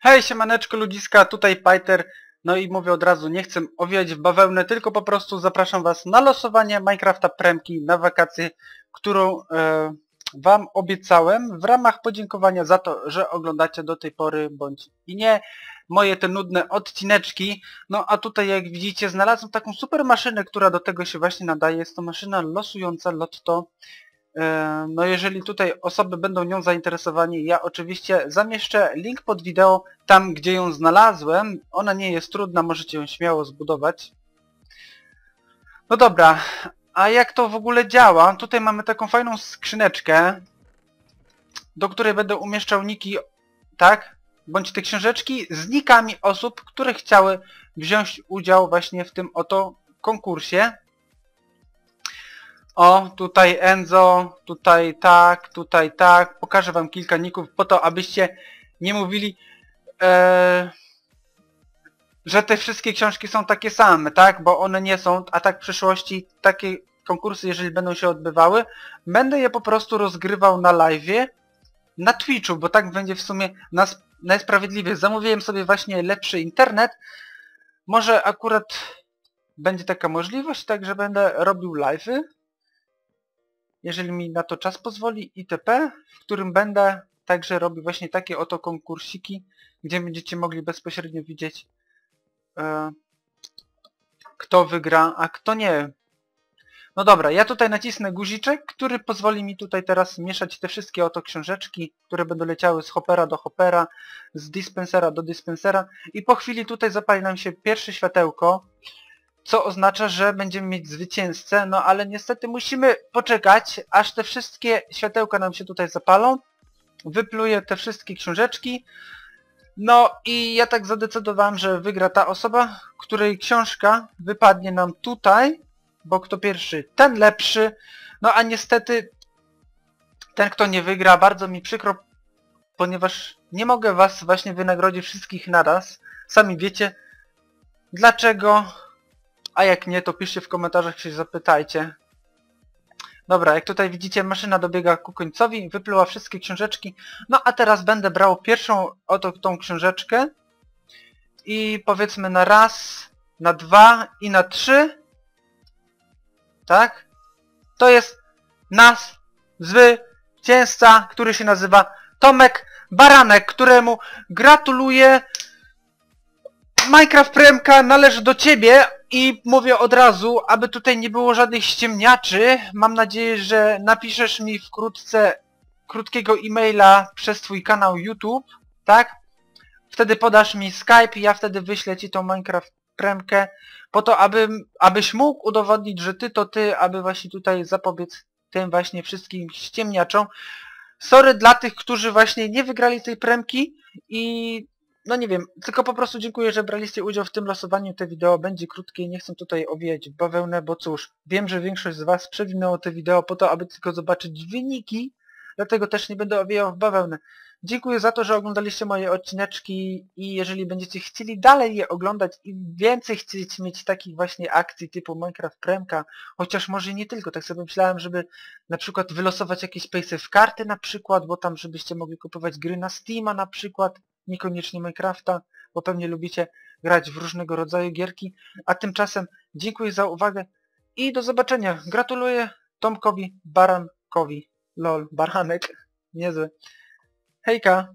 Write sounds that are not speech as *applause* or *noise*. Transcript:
Hej, siemaneczko ludziska, tutaj Pajter. No i mówię od razu, nie chcę owijać w bawełnę, tylko po prostu zapraszam was na losowanie Minecrafta Premki na wakacje, którą e, wam obiecałem w ramach podziękowania za to, że oglądacie do tej pory, bądź i nie, moje te nudne odcineczki. No a tutaj jak widzicie znalazłem taką super maszynę, która do tego się właśnie nadaje. Jest to maszyna losująca Lotto. No jeżeli tutaj osoby będą nią zainteresowani, ja oczywiście zamieszczę link pod wideo tam, gdzie ją znalazłem. Ona nie jest trudna, możecie ją śmiało zbudować. No dobra, a jak to w ogóle działa? Tutaj mamy taką fajną skrzyneczkę, do której będę umieszczał niki, tak? Bądź te książeczki z nikami osób, które chciały wziąć udział właśnie w tym oto konkursie. O, tutaj Enzo, tutaj tak, tutaj tak. Pokażę wam kilka ników po to, abyście nie mówili, e, że te wszystkie książki są takie same, tak? Bo one nie są, a tak w przyszłości takie konkursy, jeżeli będą się odbywały, będę je po prostu rozgrywał na live'ie, na Twitchu, bo tak będzie w sumie nas, najsprawiedliwiej. Zamówiłem sobie właśnie lepszy internet. Może akurat będzie taka możliwość, tak, że będę robił live'y jeżeli mi na to czas pozwoli, itp., w którym będę także robił właśnie takie oto konkursiki, gdzie będziecie mogli bezpośrednio widzieć e, kto wygra, a kto nie. No dobra, ja tutaj nacisnę guziczek, który pozwoli mi tutaj teraz mieszać te wszystkie oto książeczki, które będą leciały z hopera do hopera, z dispensera do dispensera i po chwili tutaj zapali nam się pierwsze światełko, co oznacza, że będziemy mieć zwycięzcę, no ale niestety musimy poczekać, aż te wszystkie światełka nam się tutaj zapalą. Wypluję te wszystkie książeczki. No i ja tak zadecydowałem, że wygra ta osoba, której książka wypadnie nam tutaj, bo kto pierwszy, ten lepszy. No a niestety ten, kto nie wygra, bardzo mi przykro, ponieważ nie mogę was właśnie wynagrodzić wszystkich naraz. Sami wiecie, dlaczego a jak nie, to piszcie w komentarzach się zapytajcie. Dobra, jak tutaj widzicie, maszyna dobiega ku końcowi, wypluła wszystkie książeczki. No a teraz będę brał pierwszą oto tą książeczkę i powiedzmy na raz, na dwa i na trzy. Tak? To jest nas zwycięzca, który się nazywa Tomek Baranek, któremu gratuluję. Minecraft Premka należy do ciebie i mówię od razu, aby tutaj nie było żadnych ściemniaczy. Mam nadzieję, że napiszesz mi wkrótce krótkiego e-maila przez twój kanał YouTube, tak? Wtedy podasz mi Skype i ja wtedy wyślę ci tą Minecraft Premkę po to, aby, abyś mógł udowodnić, że ty to ty, aby właśnie tutaj zapobiec tym właśnie wszystkim ściemniaczom. Sorry dla tych, którzy właśnie nie wygrali tej premki i no nie wiem, tylko po prostu dziękuję, że braliście udział w tym losowaniu. Te wideo będzie krótkie, nie chcę tutaj owijać w bawełnę, bo cóż, wiem, że większość z Was przewinęło te wideo po to, aby tylko zobaczyć wyniki, dlatego też nie będę owijał w bawełnę. Dziękuję za to, że oglądaliście moje odcineczki i jeżeli będziecie chcieli dalej je oglądać i więcej chcieć mieć takich właśnie akcji typu Minecraft Premka, chociaż może nie tylko, tak sobie myślałem, żeby na przykład wylosować jakieś paysafe karty na przykład, bo tam żebyście mogli kupować gry na Steama na przykład, niekoniecznie Minecrafta, bo pewnie lubicie grać w różnego rodzaju gierki. A tymczasem dziękuję za uwagę i do zobaczenia. Gratuluję Tomkowi Barankowi. Lol, baranek. *laughs* Niezły. Hejka!